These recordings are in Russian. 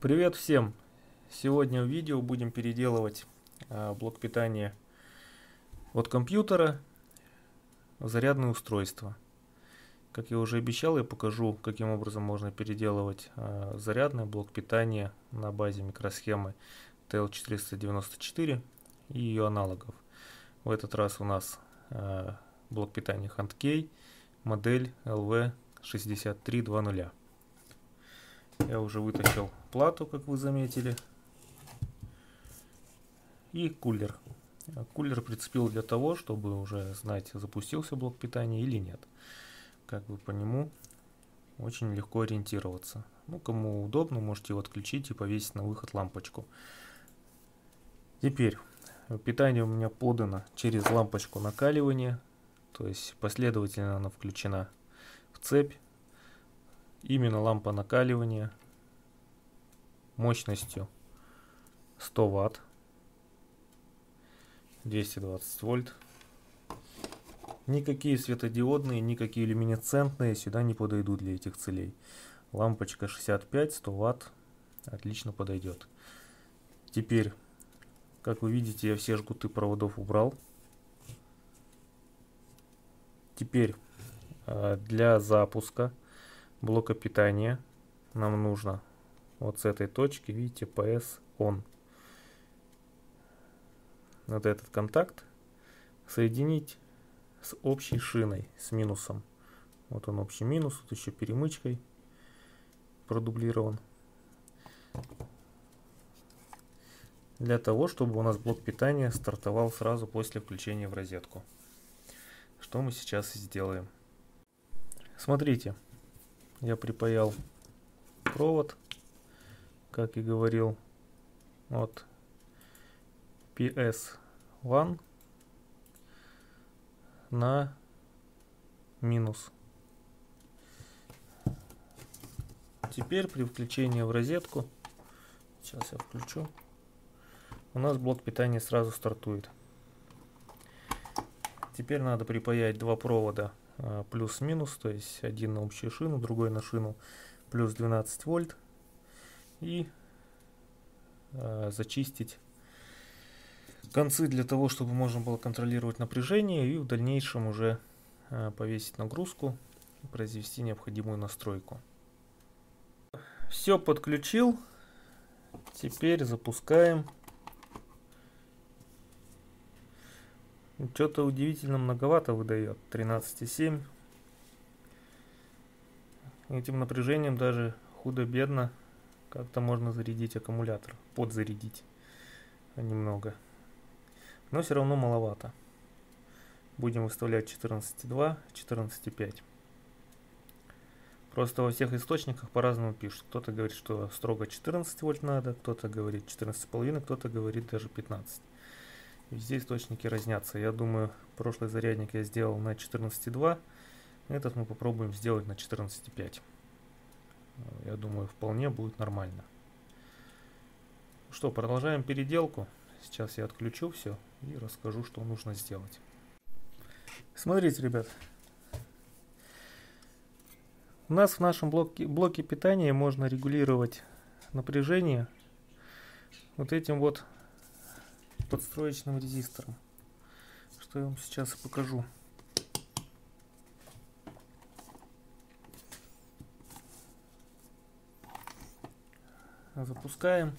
Привет всем! Сегодня в видео будем переделывать э, блок питания от компьютера в зарядное устройство. Как я уже обещал, я покажу, каким образом можно переделывать э, зарядный блок питания на базе микросхемы TL494 и ее аналогов. В этот раз у нас э, блок питания HandKey, модель LV6320. Я уже вытащил плату, как вы заметили. И кулер. Кулер прицепил для того, чтобы уже знать, запустился блок питания или нет. Как бы по нему очень легко ориентироваться. Ну, кому удобно, можете его отключить и повесить на выход лампочку. Теперь, питание у меня подано через лампочку накаливания. То есть последовательно она включена в цепь. Именно лампа накаливания мощностью 100 ватт 220 вольт. Никакие светодиодные никакие люминесцентные сюда не подойдут для этих целей. Лампочка 65 100 ватт отлично подойдет. Теперь как вы видите я все жгуты проводов убрал. Теперь э, для запуска блока питания нам нужно вот с этой точки, видите, PS on. Вот этот контакт соединить с общей шиной, с минусом. Вот он общий минус, тут еще перемычкой продублирован. Для того, чтобы у нас блок питания стартовал сразу после включения в розетку. Что мы сейчас и сделаем. Смотрите, я припаял провод как и говорил, от PS1 на минус. Теперь при включении в розетку, сейчас я включу, у нас блок питания сразу стартует. Теперь надо припаять два провода плюс-минус, то есть один на общую шину, другой на шину плюс 12 вольт и э, зачистить концы для того, чтобы можно было контролировать напряжение и в дальнейшем уже э, повесить нагрузку и произвести необходимую настройку. Все подключил. Теперь запускаем. Что-то удивительно многовато выдает. 13,7. Этим напряжением даже худо-бедно как-то можно зарядить аккумулятор, подзарядить немного. Но все равно маловато. Будем выставлять 14.2, 14.5. Просто во всех источниках по-разному пишут. Кто-то говорит, что строго 14 вольт надо, кто-то говорит 14,5, кто-то говорит даже 15. Везде источники разнятся. Я думаю, прошлый зарядник я сделал на 14,2. Этот мы попробуем сделать на 14,5 я думаю, вполне будет нормально. Что, продолжаем переделку. Сейчас я отключу все и расскажу, что нужно сделать. Смотрите, ребят. У нас в нашем блоке, блоке питания можно регулировать напряжение вот этим вот подстроечным резистором. Что я вам сейчас покажу. Запускаем.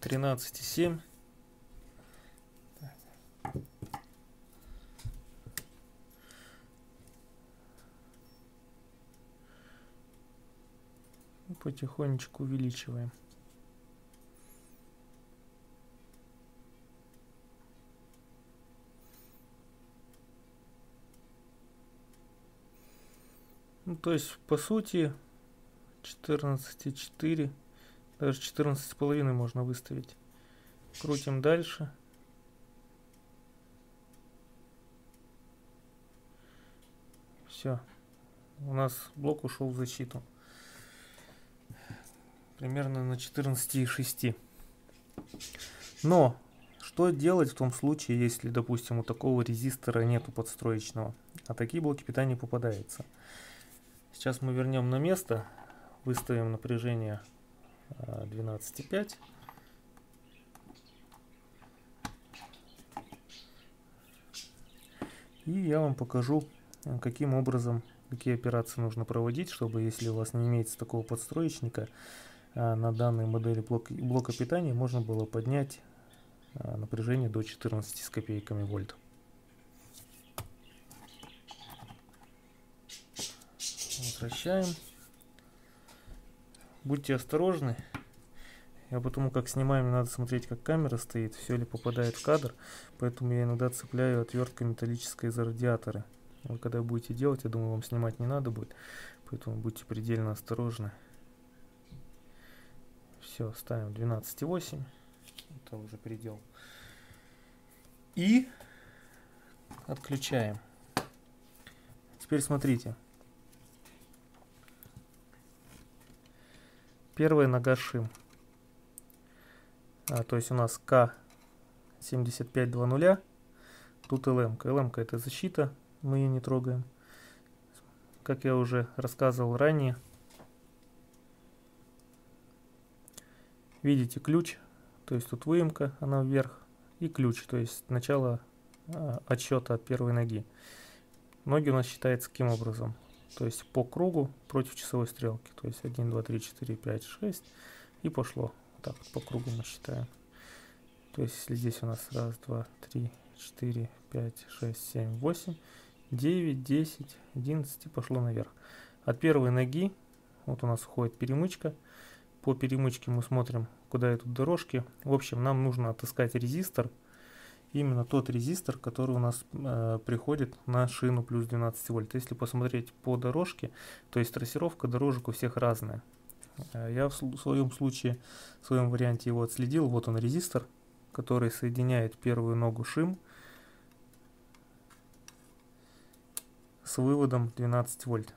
13,7. Потихонечку увеличиваем. То есть, по сути, 14,4 даже 14,5 можно выставить. Крутим дальше. Все у нас блок ушел в защиту. Примерно на 14,6 но что делать в том случае если допустим у такого резистора нету подстроечного? А такие блоки питания попадаются сейчас мы вернем на место выставим напряжение 12,5. И я вам покажу, каким образом, какие операции нужно проводить, чтобы, если у вас не имеется такого подстроечника, на данной модели блока питания можно было поднять напряжение до 14 с копейками вольт. Возвращаем. Будьте осторожны. Я потому как снимаем, надо смотреть, как камера стоит, все ли попадает в кадр. Поэтому я иногда цепляю отверткой металлической за радиаторы. Вы когда будете делать, я думаю, вам снимать не надо будет. Поэтому будьте предельно осторожны. Все, ставим 12,8. Это уже предел. И отключаем. Теперь смотрите. Первая нога шим. А, то есть у нас К7520. Тут ЛМ. ЛМ это защита. Мы ее не трогаем. Как я уже рассказывал ранее. Видите ключ. То есть тут выемка, она вверх. И ключ, то есть начало а, отсчета от первой ноги. Ноги у нас считаются каким образом? То есть по кругу против часовой стрелки. То есть 1, 2, 3, 4, 5, 6. И пошло. Так, по кругу мы считаем. То есть если здесь у нас раз, два, три, четыре, пять, шесть, семь, восемь, девять, десять, одиннадцать и пошло наверх. От первой ноги, вот у нас уходит перемычка. По перемычке мы смотрим, куда идут дорожки. В общем, нам нужно отыскать резистор именно тот резистор, который у нас э, приходит на шину плюс 12 вольт. Если посмотреть по дорожке, то есть трассировка дорожек у всех разная. Э, я в, своем случае, в своем варианте его отследил. Вот он резистор, который соединяет первую ногу шим с выводом 12 вольт.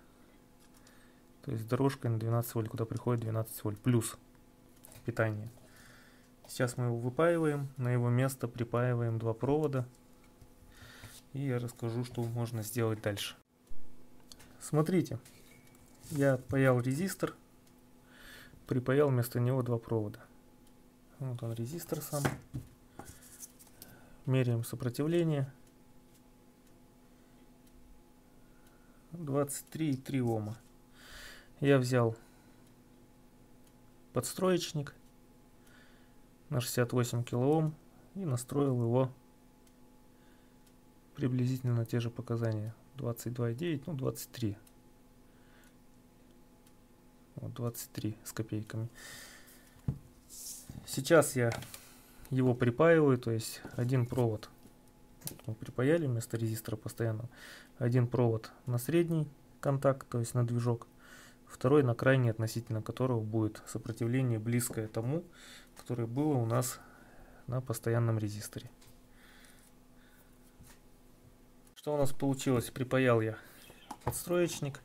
То есть дорожкой на 12 вольт, куда приходит 12 вольт плюс питание. Сейчас мы его выпаиваем, на его место припаиваем два провода. И я расскажу, что можно сделать дальше. Смотрите, я отпаял резистор, припаял вместо него два провода. Вот он резистор сам. Меряем сопротивление. 23,3 Ома. Я взял подстроечник на 68 килоом и настроил его приблизительно на те же показания. 22,9 ну 23 вот 23 с копейками. Сейчас я его припаиваю то есть один провод мы припаяли вместо резистора постоянно один провод на средний контакт то есть на движок второй на крайний относительно которого будет сопротивление близкое тому которое было у нас на постоянном резисторе. Что у нас получилось? Припаял я подстроечник.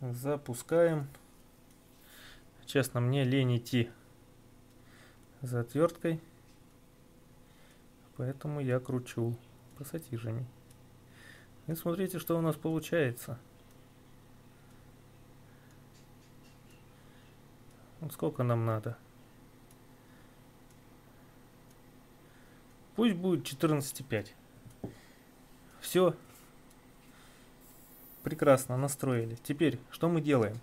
Запускаем. Честно, мне лень идти за отверткой. Поэтому я кручу пассатижами. И смотрите, что у нас получается. Сколько нам надо? Пусть будет 14,5. Все. Прекрасно, настроили. Теперь, что мы делаем?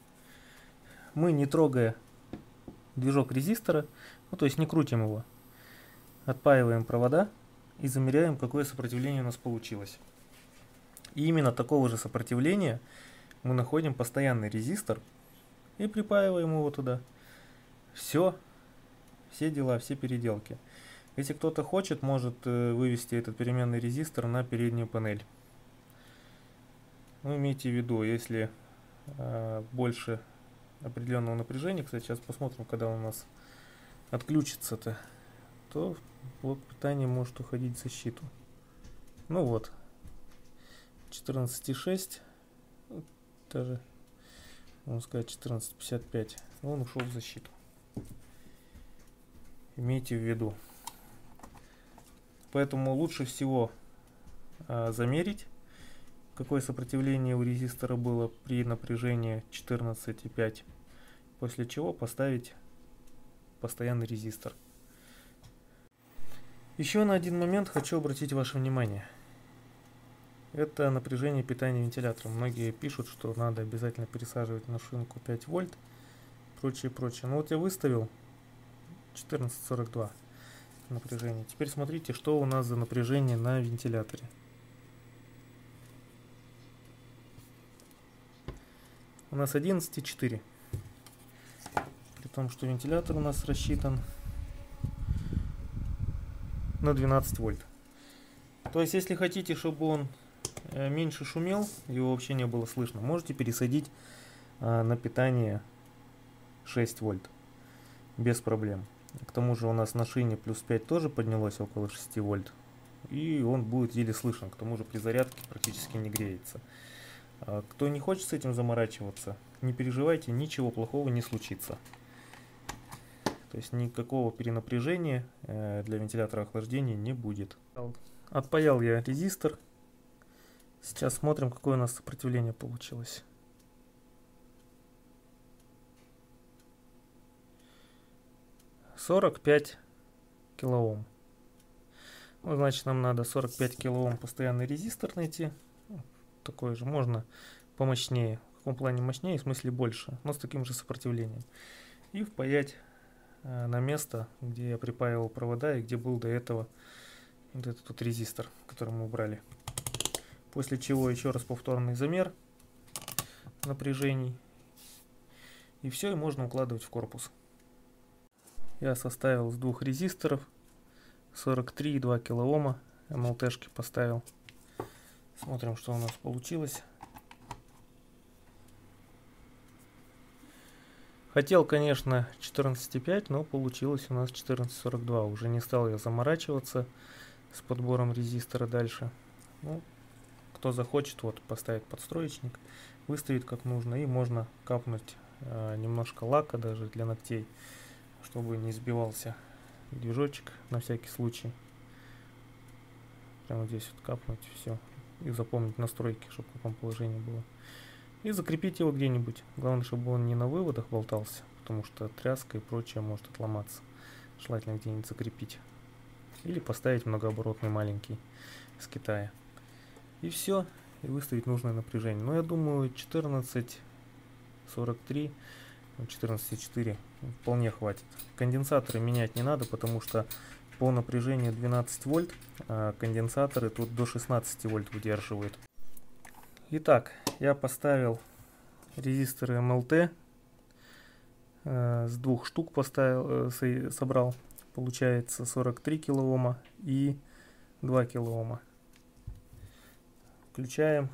Мы, не трогая движок резистора, ну то есть не крутим его, отпаиваем провода и замеряем, какое сопротивление у нас получилось. И именно такого же сопротивления мы находим постоянный резистор и припаиваем его туда. Все, все дела, все переделки. Если кто-то хочет, может э, вывести этот переменный резистор на переднюю панель. Ну, имейте в виду, если э, больше определенного напряжения, кстати, сейчас посмотрим, когда у нас отключится-то, то блок питания может уходить в защиту. Ну вот, 14,6, даже, можно сказать, 14,55, он ушел в защиту. Имейте в виду. Поэтому лучше всего э, замерить, какое сопротивление у резистора было при напряжении 14,5. после чего поставить постоянный резистор. Еще на один момент хочу обратить ваше внимание. Это напряжение питания вентилятора. Многие пишут, что надо обязательно пересаживать на шинку 5 вольт, прочее, прочее. Ну вот я выставил 1442 напряжение. Теперь смотрите, что у нас за напряжение на вентиляторе. У нас 11,4. При том, что вентилятор у нас рассчитан на 12 вольт. То есть, если хотите, чтобы он э, меньше шумел, его вообще не было слышно, можете пересадить а, на питание 6 вольт без проблем. К тому же у нас на шине плюс 5 тоже поднялось около 6 вольт. И он будет еле слышен. К тому же при зарядке практически не греется. А кто не хочет с этим заморачиваться, не переживайте, ничего плохого не случится. То есть никакого перенапряжения э, для вентилятора охлаждения не будет. Отпаял я резистор. Сейчас смотрим, какое у нас сопротивление получилось. Сорок пять килоом. Ну, значит, нам надо 45 килоом постоянный резистор найти. Такой же, можно помощнее. В каком плане мощнее, в смысле больше, но с таким же сопротивлением. И впаять Э, на место, где я припаивал провода и где был до этого вот этот вот резистор, который мы убрали. После чего еще раз повторный замер напряжений. И все, и можно укладывать в корпус. Я составил с двух резисторов 43,2 килоома МЛТшки поставил. Смотрим, что у нас получилось. Хотел, конечно, 14,5, но получилось у нас 14,42. Уже не стал я заморачиваться с подбором резистора дальше. Ну, кто захочет, вот поставить подстроечник, выставить как нужно. И можно капнуть э, немножко лака даже для ногтей, чтобы не сбивался движочек на всякий случай. Прямо здесь вот капнуть, все. И запомнить настройки, чтобы в каком положении было и закрепить его где-нибудь. Главное, чтобы он не на выводах болтался, потому что тряска и прочее может отломаться. Желательно где-нибудь закрепить. Или поставить многооборотный маленький с Китая. И все, и выставить нужное напряжение. Но я думаю 14.43, 14.4 вполне хватит. Конденсаторы менять не надо, потому что по напряжению 12 вольт, а конденсаторы тут до 16 вольт выдерживают. Итак, я поставил резисторы МЛТ. Э, с двух штук поставил, э, собрал. Получается 43 килоома и 2 килоома. Включаем.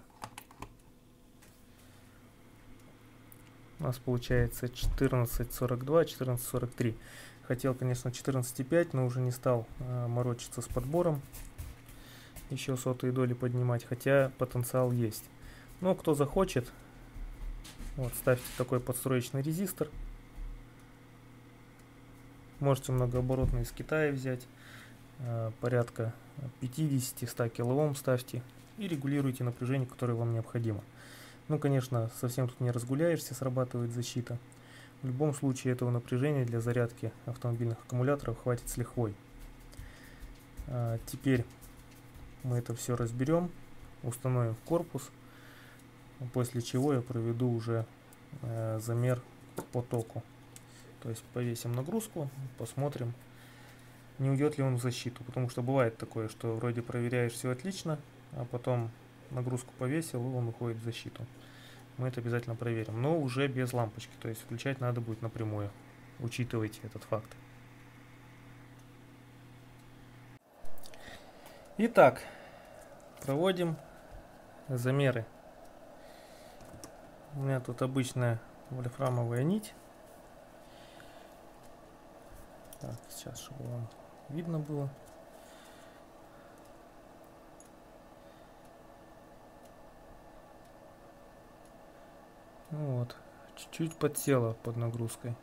У нас получается 14.42, 14.43. Хотел, конечно, 14.5, но уже не стал э, морочиться с подбором. Еще сотые доли поднимать, хотя потенциал есть. Но кто захочет, вот ставьте такой подстроечный резистор. Можете многооборотный из Китая взять, э, порядка 50-100 кОм ставьте и регулируйте напряжение, которое вам необходимо. Ну, конечно, совсем тут не разгуляешься, срабатывает защита. В любом случае этого напряжения для зарядки автомобильных аккумуляторов хватит с лихвой. А, теперь мы это все разберем, установим в корпус после чего я проведу уже э, замер по току. То есть повесим нагрузку, посмотрим, не уйдет ли он в защиту. Потому что бывает такое, что вроде проверяешь все отлично, а потом нагрузку повесил, и он уходит в защиту. Мы это обязательно проверим, но уже без лампочки, то есть включать надо будет напрямую. Учитывайте этот факт. Итак, проводим замеры у меня тут обычная вольфрамовая нить. Так, сейчас, чтобы вам видно было. Ну вот, чуть-чуть подсела под нагрузкой.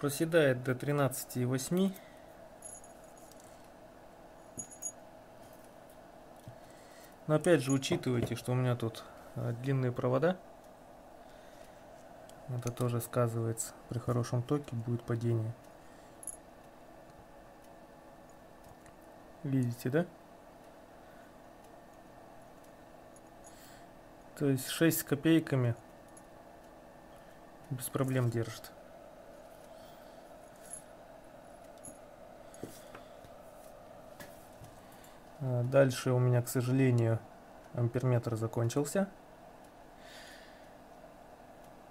Проседает до 13,8. Но опять же учитывайте, что у меня тут а, длинные провода. Это тоже сказывается. При хорошем токе будет падение. Видите, да? То есть 6 с копейками без проблем держит. А, дальше у меня, к сожалению, амперметр закончился.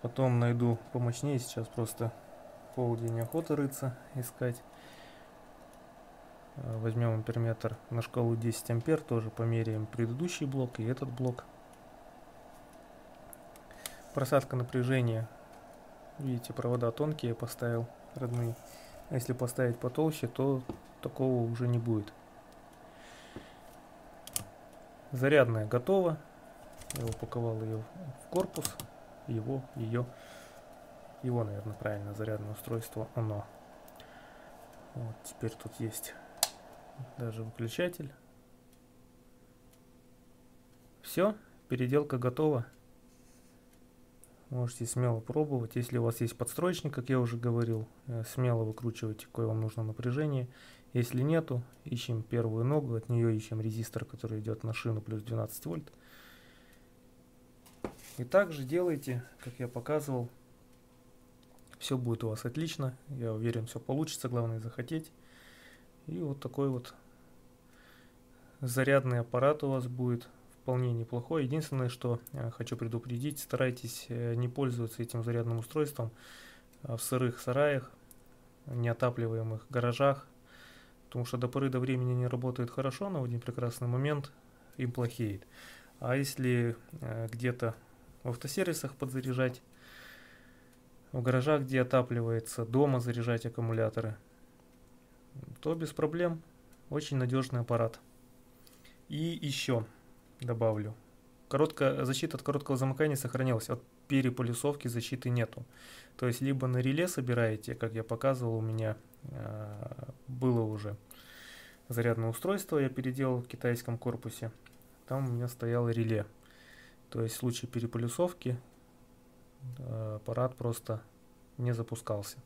Потом найду помощнее, сейчас просто полдень неохота рыться, искать. А, возьмем амперметр на шкалу 10 ампер, тоже померяем предыдущий блок и этот блок. Просадка напряжения. Видите, провода тонкие поставил, родные. А если поставить потолще, то такого уже не будет. Зарядная готова. Я упаковал ее в корпус. Его, ее, его, наверное, правильно, зарядное устройство, оно. Вот, теперь тут есть даже выключатель. Все, переделка готова. Можете смело пробовать. Если у вас есть подстроечник, как я уже говорил, э, смело выкручивайте, какое вам нужно напряжение. Если нету, ищем первую ногу, от нее ищем резистор, который идет на шину плюс 12 вольт. И также делайте, как я показывал. Все будет у вас отлично. Я уверен, все получится. Главное захотеть. И вот такой вот зарядный аппарат у вас будет вполне неплохой. Единственное, что я хочу предупредить, старайтесь э, не пользоваться этим зарядным устройством в сырых сараях, неотапливаемых гаражах, потому что до поры до времени не работает хорошо, но в один прекрасный момент им плохеет. А если э, где-то в автосервисах подзаряжать, в гаражах, где отапливается, дома заряжать аккумуляторы, то без проблем. Очень надежный аппарат. И еще добавлю. Короткая защита от короткого замыкания сохранилась. От переполюсовки защиты нету. То есть либо на реле собираете, как я показывал, у меня э, было уже зарядное устройство, я переделал в китайском корпусе. Там у меня стояло реле. То есть в случае переполюсовки э, аппарат просто не запускался.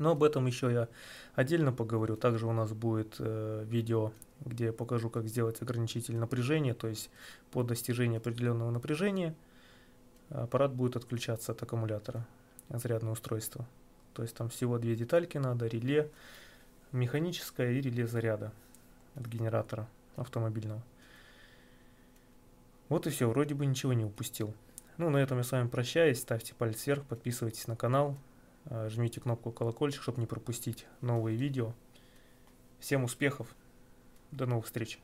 Но об этом еще я отдельно поговорю. Также у нас будет э, видео, где я покажу, как сделать ограничитель напряжения. То есть по достижении определенного напряжения аппарат будет отключаться от аккумулятора, зарядное устройство. То есть там всего две детальки надо, реле механическое и реле заряда от генератора автомобильного. Вот и все, вроде бы ничего не упустил. Ну, на этом я с вами прощаюсь. Ставьте палец вверх, подписывайтесь на канал, жмите кнопку колокольчик, чтобы не пропустить новые видео. Всем успехов, до новых встреч!